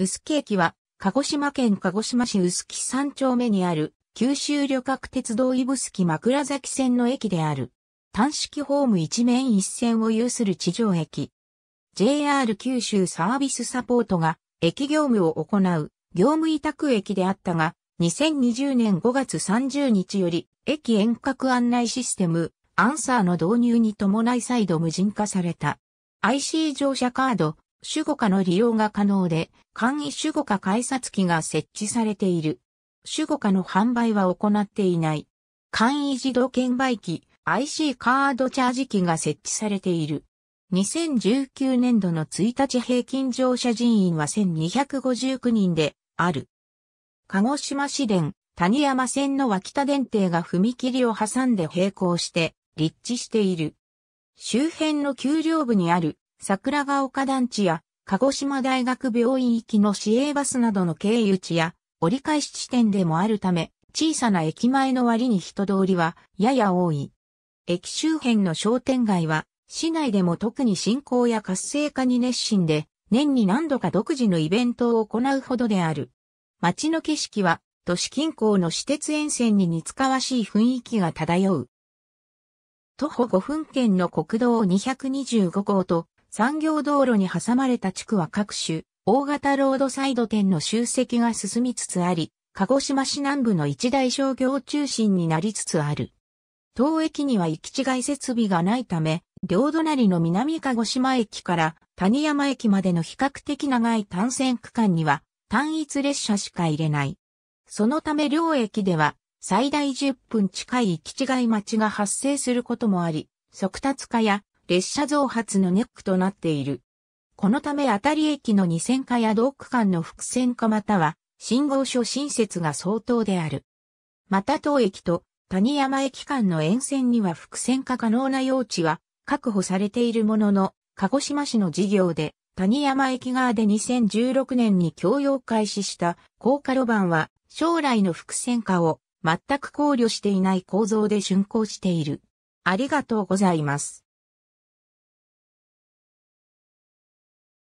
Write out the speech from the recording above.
臼木駅は、鹿児島県鹿児島市臼木三丁目にある、九州旅客鉄道指宿枕崎線の駅である。単式ホーム一面一線を有する地上駅。JR 九州サービスサポートが駅業務を行う業務委託駅であったが、2020年5月30日より駅遠隔案内システムアンサーの導入に伴い再度無人化された。IC 乗車カード、守護化の利用が可能で、簡易守護化改札機が設置されている。守護化の販売は行っていない。簡易自動券売機、IC カードチャージ機が設置されている。2019年度の1日平均乗車人員は1259人である。鹿児島市電、谷山線の脇田電停が踏切を挟んで並行して立地している。周辺の丘陵部にある桜ヶ丘団地や鹿児島大学病院行きの市営バスなどの経由地や折り返し地点でもあるため、小さな駅前の割に人通りはやや多い。駅周辺の商店街は市内でも特に振興や活性化に熱心で年に何度か独自のイベントを行うほどである。街の景色は都市近郊の私鉄沿線に似つかわしい雰囲気が漂う。徒歩5分圏の国道225号と産業道路に挟まれた地区は各種大型ロードサイド店の集積が進みつつあり、鹿児島市南部の一大商業中心になりつつある。当駅には行き違い設備がないため、両隣の南鹿児島駅から谷山駅までの比較的長い単線区間には単一列車しか入れない。そのため両駅では最大10分近い行き違い待ちが発生することもあり、速達化や列車増発のネックとなっている。このため当たり駅の二線化や同区間の複線化または信号所新設が相当である。また当駅と谷山駅間の沿線には複線化可能な用地は確保されているものの、鹿児島市の事業で谷山駅側で2016年に供用開始した高架路盤は将来の複線化を全く考慮していない構造で竣工している。ありがとうございます。